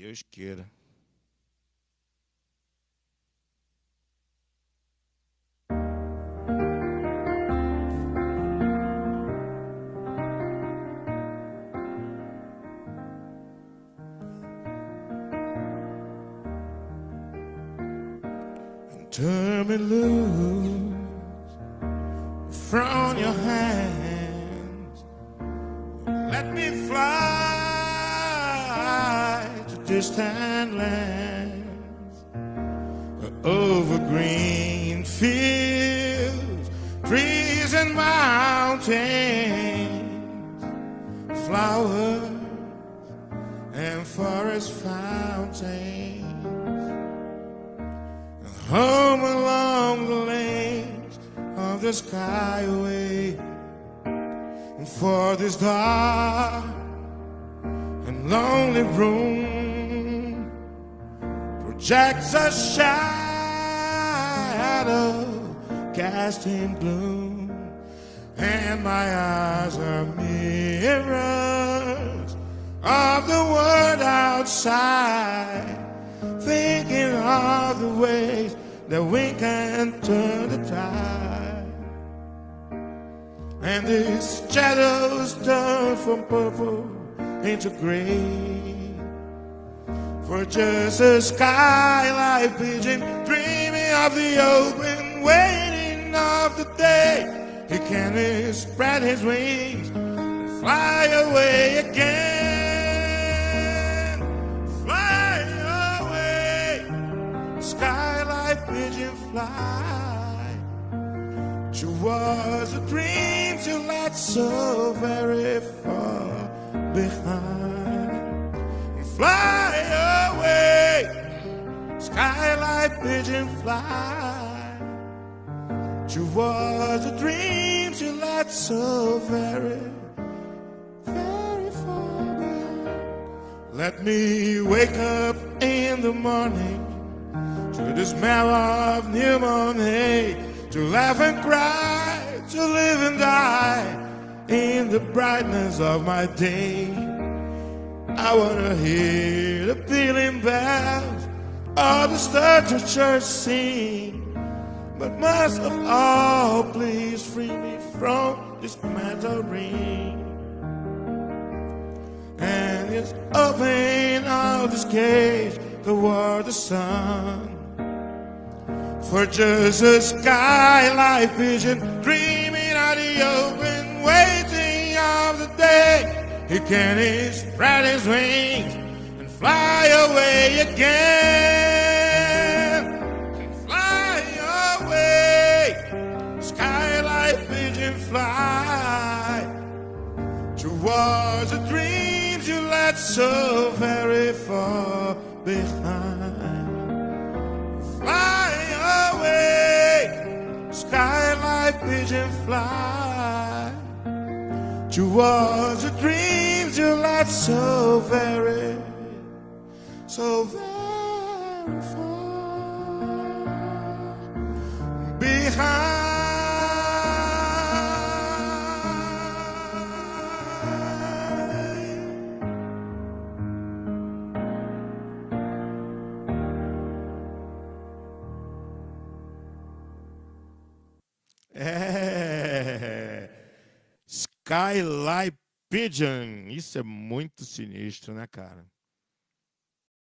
Deus queira. Turn me loose from your hands. Distant lands over green fields, trees and mountains, flowers and forest fountains home along the lanes of the skyway. And for this dark and lonely room projects a shadow casting gloom, and my eyes are mirrors of the world outside thinking of the ways that we can turn the tide. And these shadows turn from purple into gray. For just a skyline pigeon dreaming of the open, waiting of the day he can spread his wings and fly away again. Fly away, skyline pigeon fly towards a dream you left so very far behind. Fly pigeon fly towards the dreams you left so very, very far. Let me wake up in the morning to the smell of new mown hay, to laugh and cry, to live and die in the brightness of my day. I wanna hear the of the start of church sing, but most of all, please free me from this ring. And it's open of this cage toward the sun. For just a skylight vision, dreaming of the open, waiting of the day he can spread his wings and fly away again. Fly towards the dreams you left so very far behind. Fly away, skyline pigeon fly towards the dreams you left so very, so very far Skylight Pigeon. Isso é muito sinistro, né, cara?